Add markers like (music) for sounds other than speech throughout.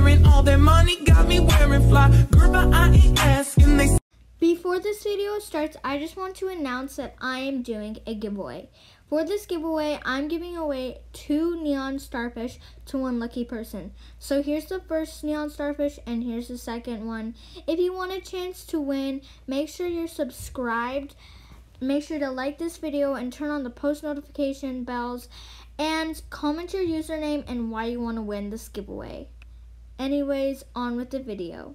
wearing all their money got me wearing fly girl but i ain't asking they before this video starts, I just want to announce that I am doing a giveaway. For this giveaway, I'm giving away two neon starfish to one lucky person. So here's the first neon starfish and here's the second one. If you want a chance to win, make sure you're subscribed. Make sure to like this video and turn on the post notification bells and comment your username and why you want to win this giveaway. Anyways, on with the video.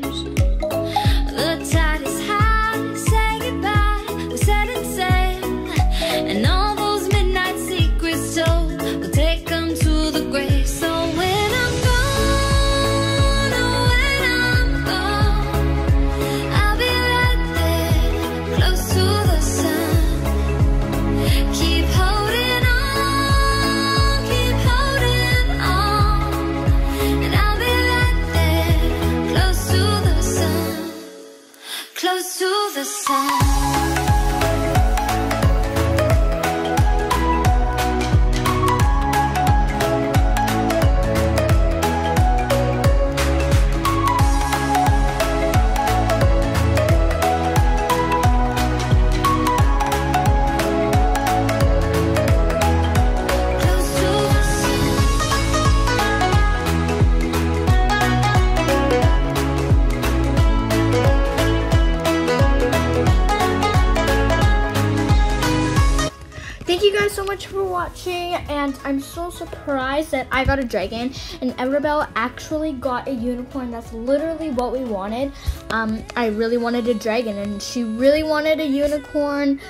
You guys so much for watching, and I'm so surprised that I got a dragon, and Everbell actually got a unicorn. That's literally what we wanted. Um, I really wanted a dragon, and she really wanted a unicorn.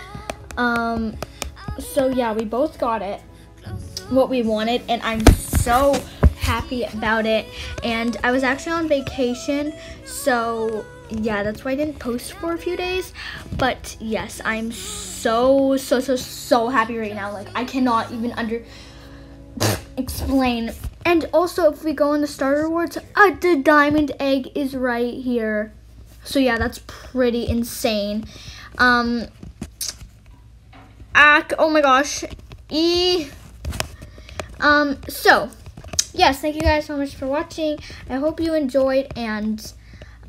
Um, so yeah, we both got it, what we wanted, and I'm so happy about it. And I was actually on vacation, so yeah, that's why I didn't post for a few days. But yes, I'm so so so so happy right now. Like I cannot even under explain. And also, if we go in the star rewards, uh, the diamond egg is right here. So yeah, that's pretty insane. Um. Ac- oh my gosh. E. Um. So, yes, thank you guys so much for watching. I hope you enjoyed and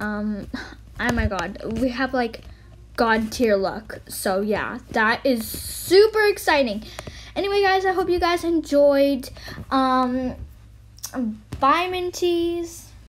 um (sighs) oh my god, we have like god tier luck. So yeah, that is super exciting. Anyway, guys, I hope you guys enjoyed. Um bye minties.